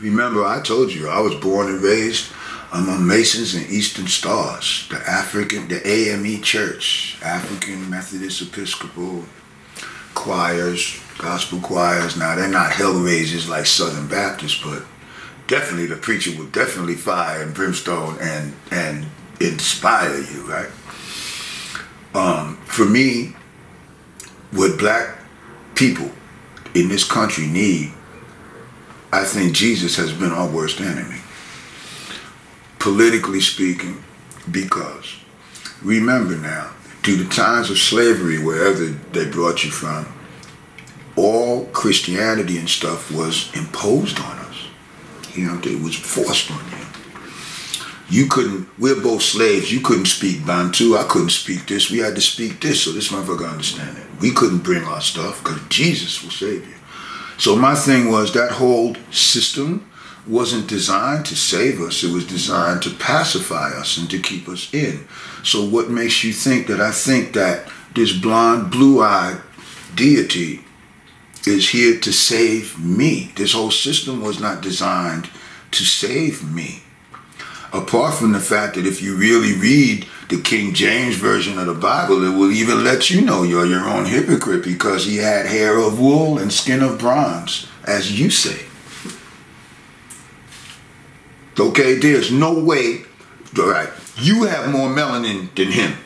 Remember, I told you I was born and raised among Masons and Eastern Stars, the African, the AME Church, African Methodist Episcopal choirs, gospel choirs. Now they're not hellraisers like Southern Baptists, but definitely the preacher will definitely fire and brimstone and and inspire you, right? Um, for me, what black people in this country need, I think Jesus has been our worst enemy. Politically speaking, because remember now, to the times of slavery, wherever they brought you from, all Christianity and stuff was imposed on us. You know, it was forced on you. You couldn't, we're both slaves. You couldn't speak Bantu. I couldn't speak this. We had to speak this so this motherfucker understand it. We couldn't bring our stuff because Jesus will save you. So my thing was that whole system wasn't designed to save us. It was designed to pacify us and to keep us in. So what makes you think that I think that this blonde, blue-eyed deity is here to save me? This whole system was not designed to save me. Apart from the fact that if you really read the King James Version of the Bible, it will even let you know you're your own hypocrite because he had hair of wool and skin of bronze, as you say. Okay, there's no way, all right, you have more melanin than him.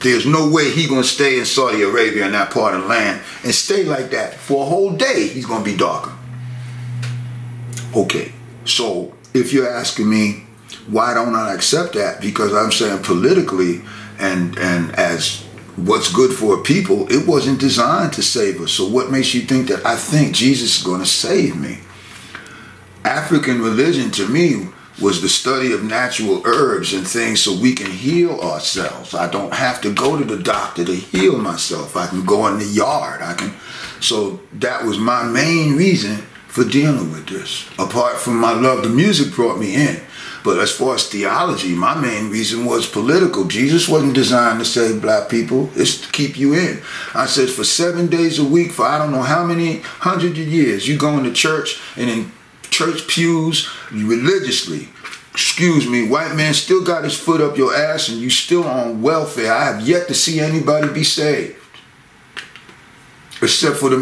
There's no way he gonna stay in Saudi Arabia in that part of the land and stay like that for a whole day. He's gonna be darker. Okay, so if you're asking me, why don't I accept that? Because I'm saying politically and and as what's good for people, it wasn't designed to save us. So what makes you think that I think Jesus is going to save me? African religion to me was the study of natural herbs and things so we can heal ourselves. I don't have to go to the doctor to heal myself. I can go in the yard. I can so that was my main reason for dealing with this. Apart from my love, the music brought me in. But as far as theology, my main reason was political. Jesus wasn't designed to save black people. It's to keep you in. I said for seven days a week, for I don't know how many hundreds of years, you go into church and in church pews religiously. Excuse me, white man still got his foot up your ass and you still on welfare. I have yet to see anybody be saved except for the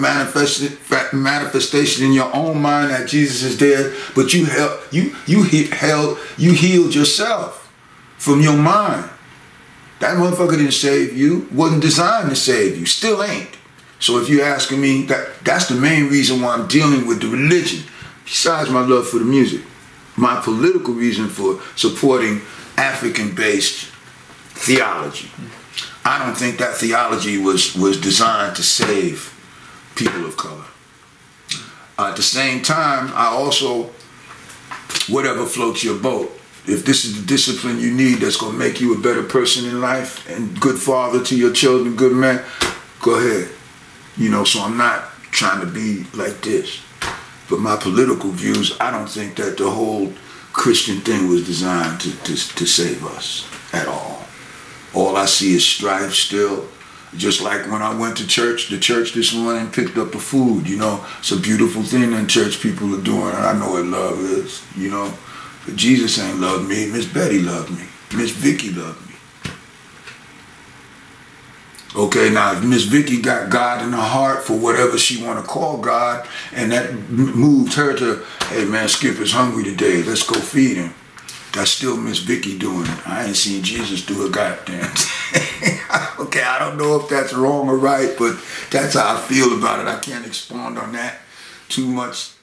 manifestation in your own mind that Jesus is dead, but you held, you you held, you healed yourself from your mind. That motherfucker didn't save you, wasn't designed to save you, still ain't. So if you're asking me, that that's the main reason why I'm dealing with the religion, besides my love for the music. My political reason for supporting African-based theology. I don't think that theology was, was designed to save people of color. At the same time, I also, whatever floats your boat, if this is the discipline you need that's going to make you a better person in life and good father to your children, good man, go ahead. You know, so I'm not trying to be like this. But my political views, I don't think that the whole Christian thing was designed to, to, to save us at all. All I see is strife still. Just like when I went to church, the church this morning picked up the food, you know. It's a beautiful thing that church people are doing. I know what love is, you know. But Jesus ain't loved me. Miss Betty loved me. Miss Vicky loved me. Okay, now if Miss Vicky got God in her heart for whatever she want to call God, and that moved her to, hey man, Skip is hungry today. Let's go feed him. That's still Miss Vicky doing it. I ain't seen Jesus do a goddamn okay, I don't know if that's wrong or right, but that's how I feel about it. I can't expand on that too much